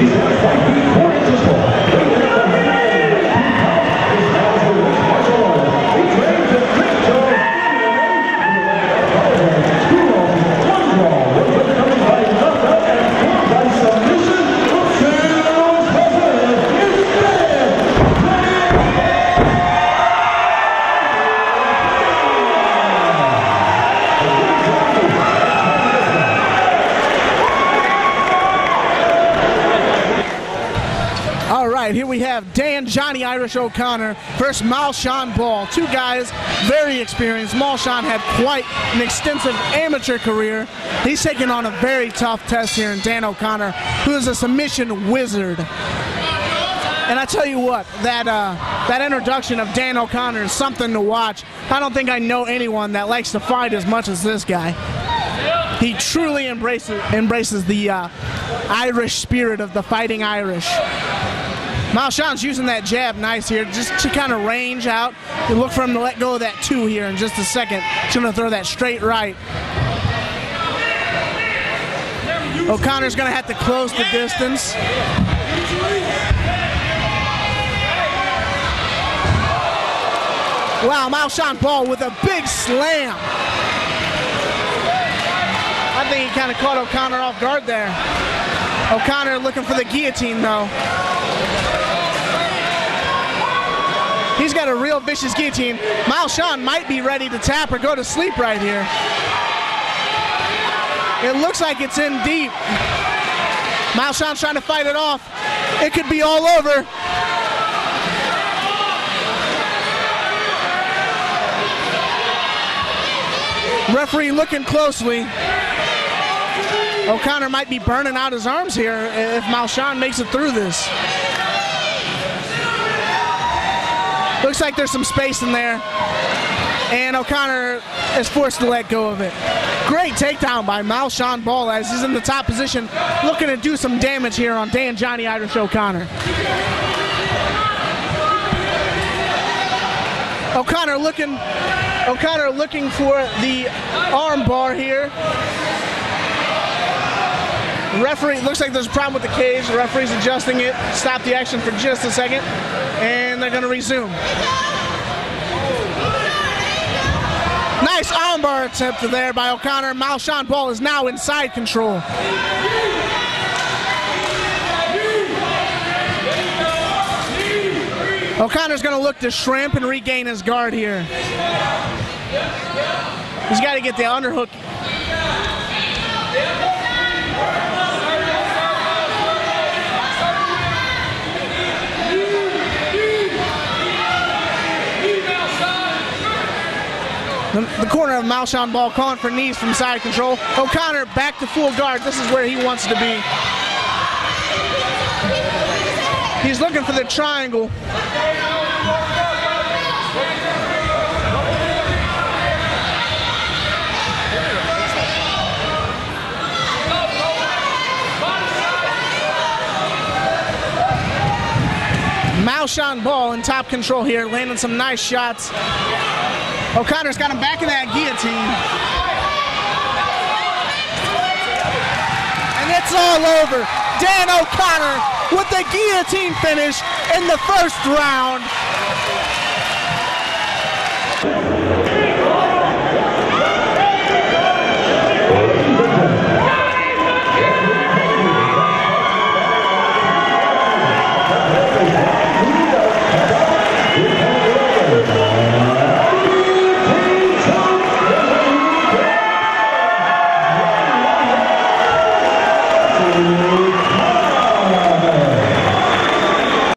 He's have Dan Johnny Irish O'Connor versus Malshon Ball. Two guys very experienced. Malshon had quite an extensive amateur career. He's taking on a very tough test here in Dan O'Connor, who is a submission wizard. And I tell you what, that uh, that introduction of Dan O'Connor is something to watch. I don't think I know anyone that likes to fight as much as this guy. He truly embraces embraces the uh, Irish spirit of the fighting Irish. Malshon's using that jab nice here just to kind of range out. You look for him to let go of that two here in just a second. He's going to throw that straight right. O'Connor's going to have to close the distance. Wow, Malshon Ball with a big slam. I think he kind of caught O'Connor off guard there. O'Connor looking for the guillotine though. He's got a real vicious guillotine. Malshon might be ready to tap or go to sleep right here. It looks like it's in deep. Miles Malshon's trying to fight it off. It could be all over. Referee looking closely. O'Connor might be burning out his arms here if Malshon makes it through this. Looks like there's some space in there. And O'Connor is forced to let go of it. Great takedown by Malshon Ball as he's in the top position, looking to do some damage here on Dan Johnny Irish O'Connor. O'Connor looking O'Connor looking for the arm bar here. Referee looks like there's a problem with the cage. The referee's adjusting it. Stop the action for just a second, and they're going to resume. Nice armbar attempt there by O'Connor. Malshon Ball is now inside control. O'Connor's going to look to shrimp and regain his guard here. He's got to get the underhook. The, corner of Malshon Ball calling for knees from side control. O'Connor back to full guard. This is where he wants to be. He's looking for the triangle. Malshon Ball in top control here, landing some nice shots. O'Connor's got him back in that guillotine. And it's all over. Dan O'Connor with the guillotine finish in the first round.